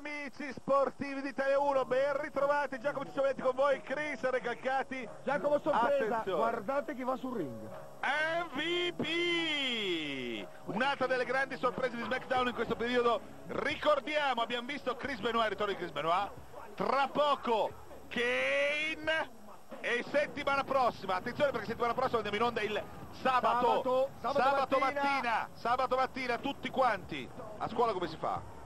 amici sportivi di Italia 1, ben ritrovati Giacomo Cicciovetti con voi, Chris Recalcati. Giacomo sorpresa, Attenzione. guardate chi va sul ring. MVP! Un'altra delle grandi sorprese di SmackDown in questo periodo. Ricordiamo, abbiamo visto Chris Benoit, ritorno di Chris Benoit. Tra poco Kane e settimana prossima, attenzione perché settimana prossima andiamo in onda il sabato. Sabato, sabato mattina. mattina. Sabato mattina, tutti quanti. A scuola come si fa?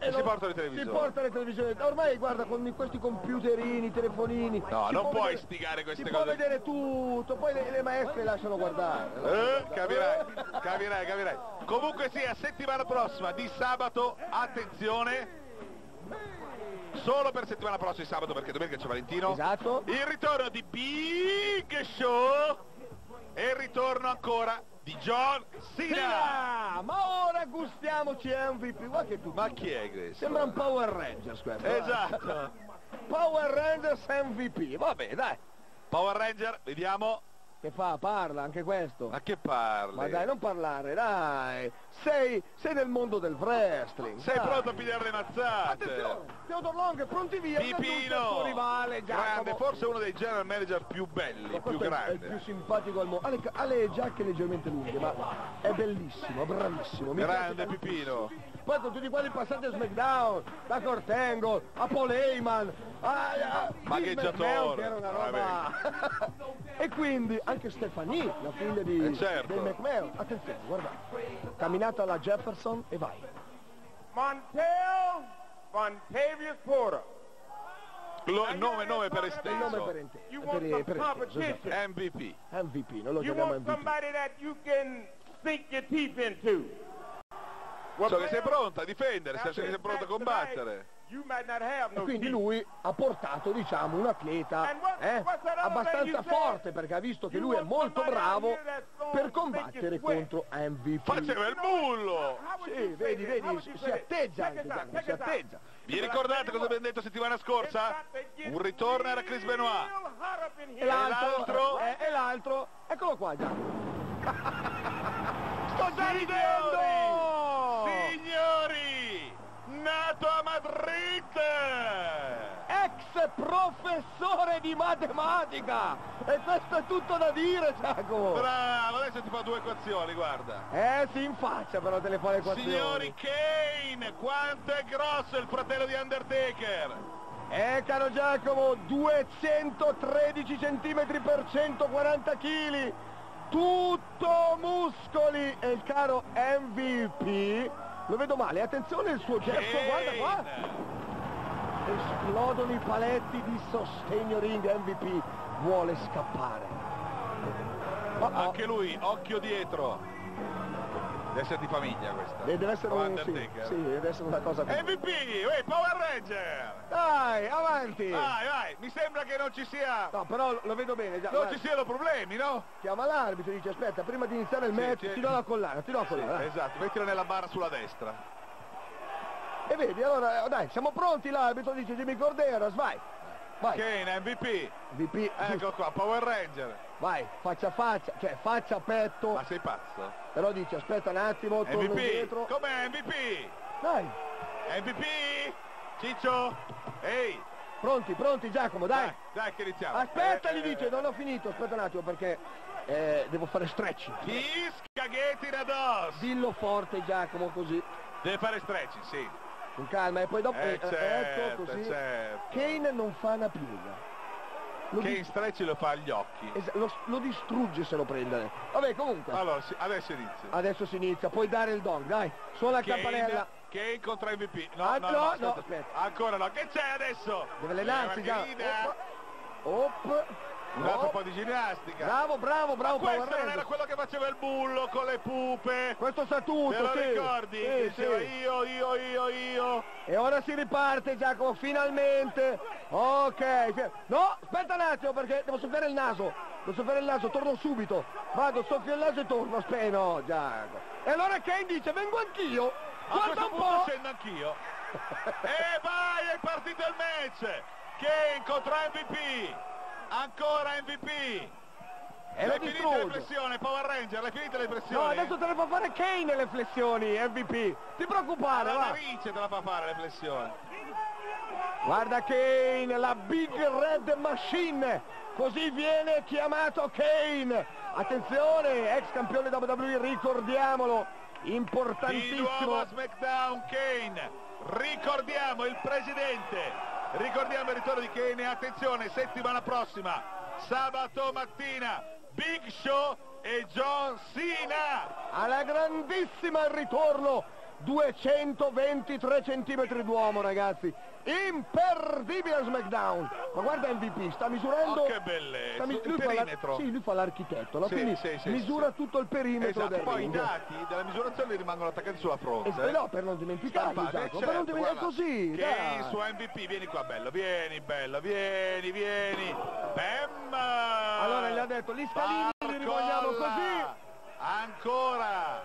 E si no, portano i televisori. Si porta le televisioni. Ormai guarda con questi computerini, telefonini. No, si non puoi vedere- stigare queste si cose. può vedere tutto, poi le, le maestre lasciano guardare. Eh, capirai, capirai, capirai. Comunque sia, settimana prossima di sabato, attenzione, solo per settimana prossima di sabato perché domenica c'è Valentino. Esatto. Il ritorno di Big Show e il ritorno ancora di John Cena. Cena! Ma ora gustiamoci MVP. Guarda che tu. Ma chi è questo? Sembra un Power Rangers questo. eh. Esatto. Power Rangers MVP. Vabbè, dai. Power Ranger, vediamo. Che fa? Parla anche questo. Ma che parli? Ma dai, non parlare, dai. Sei, sei nel mondo del wrestling. Sei dai. pronto a pigliare le mazzate? Attenzione, Theodor Long, pronti via. Pipino! rivale. Grande, forse uno dei general manager più belli, Ma più questo è- il grande. più simpatico al mondo. Ha le, ha le giacche leggermente lunghe, ma è bellissimo, bravissimo. mi Grande Pipino. Poi con tutti quelli passati a SmackDown, da Angle, a Paul Heyman, a, a Magheggiatore. Era una roba. e quindi anche Stephanie, la figlia di, Eh, certo. del McMahon. Attenzione, guarda. Camminata alla Jefferson e vai. Montel Montavious Porter. Lo- nome, nome per Il nome esteso. per, You per, want per esteso, esatto. MVP. MVP, non lo You chiamiamo want MVP. somebody that you can sink your teeth into. So che sei well, pronto a difendere, sei, sei pronto a combattere. E quindi lui ha portato, diciamo, un atleta eh, abbastanza forte perché ha visto che lui è molto bravo per combattere contro MVP. Faceva il bullo! Sì, vedi, vedi, si atteggia anche check si atteggia. Vi ricordate cosa abbiamo detto settimana scorsa? Un ritorno era Chris Benoit. E l'altro, eh, e l'altro, eccolo qua Giacomo. Sto già ridendo! Signori! Nato a Madrid! Ex professore di matematica! E questo è tutto da dire Giacomo! Bravo, adesso ti fa due equazioni, guarda. Eh, si in faccia però te le fa le equazioni. Signori Kane, quanto è grosso il fratello di Undertaker! Eh, caro Giacomo, 213 centimetri per 140 kg, tutto muscoli e il caro MVP, lo vedo male, attenzione il suo gesto, guarda qua, Kane! Esplodono i paletti di sostegno ring, MVP vuole scappare. Oh, oh. Anche lui, occhio dietro. Deve essere di famiglia questa. Eh, deve essere, un, sì, sì, deve essere una cosa così. MVP, uè, Power Ranger! Dai, avanti! Vai, vai, mi sembra che non ci sia... No, però lo vedo bene, già. Non guarda. ci siano problemi, no? Chiama l'arbitro, dice aspetta, prima di iniziare il Sì, match ti do la collana, ti do la collana. Esatto, mettila nella barra sulla destra. E vedi, allora, eh, dai, siamo pronti, l'arbitro dice Jimmy Corderas, vai. Vai, Kane, MVP. VP, Ecco qua, Power Ranger. vai, faccia a faccia, cioè faccia a petto, Ma sei pazzo? però dice aspetta un attimo, torno MVP, indietro. com'è MVP? Dai, MVP? Ciccio? Ehi, pronti, pronti Giacomo, dai. dai, dai che iniziamo. Aspetta, Eh, gli eh, dice, non ho finito, aspetta un attimo perché eh, devo fare stretching. Chi scaghetti da dos? Dillo forte Giacomo così, Deve fare stretching, sì. Con calma e poi dopo, Eh, eh, certo, ecco così. certo. Kane non fa una piega. Lo, Che in stretching lo fa agli occhi. es- lo- lo distrugge se lo prende. Vabbè, comunque. Allora, sì, adesso inizia. Adesso si inizia, puoi dare il dong, dai, suona la Kane, campanella. Kane contro MVP. No, Ah, no, no, no, aspetta. Ancora no. Che c'è adesso? Deve La già. margherita. Op. Un altro po' di ginnastica. Bravo, bravo, bravo Power Questo non era quello che faceva il bullo con le pupe. Questo sa tutto, Te lo sì. ricordi? Sì, diceva sì. io, io, io, io. E ora si riparte Giacomo, finalmente. Ok. No, aspetta un attimo perché devo soffiare il naso. Devo soffiare il naso, torno subito. Vado, soffio il naso e torno. Aspetta, no, Giacomo. E allora Kane dice, vengo anch'io. Guarda un po'. scendo anch'io. e vai, è partito il match. Kane contro MVP. Ancora MVP. E lo L'hai finita le flessioni, Power Ranger, l'hai finita le flessioni? No, adesso te le fa fare Kane le flessioni, MVP. Ti preoccupare, la va. narice te la fa fare le flessioni. Guarda Kane, la Big Red Machine. Così viene chiamato Kane. Attenzione, ex campione WWE, ricordiamolo. Di nuovo Importantissimo. a SmackDown Kane. Ricordiamo il presidente. Ricordiamo il ritorno di Kane. Attenzione, settimana prossima, sabato mattina, Big Show e John Cena. Alla grandissima il ritorno. 223 centimetri d'uomo ragazzi imperdibile SmackDown ma guarda MVP sta misurando Oh, che bellezza, sta mi- il perimetro. sì lui fa l'architetto no? Sì, quindi sì, sì, misura tutto il perimetro Esatto, del poi i ring dati della misurazione rimangono attaccati sulla fronte. Eh, no per non dimenticarli Stampati, eh, Giacomo, certo, per non dimenticare così Che suo MVP, vieni qua bello, vieni bello, vieni, vieni. Bam! allora gli ha detto gli scalini li rivogliamo così Ancora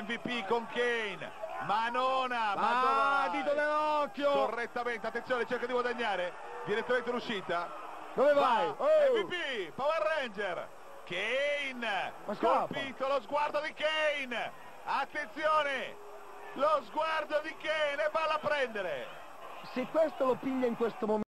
MVP con Kane. Manona, ma ah dito nell'occhio Correttamente, attenzione, cerca di guadagnare. Direttamente in uscita. dove vai? Va, Oh! MVP, Power Ranger. Kane, colpito lo sguardo di Kane. Attenzione, lo sguardo di Kane e va a prendere. se questo lo piglia in questo momento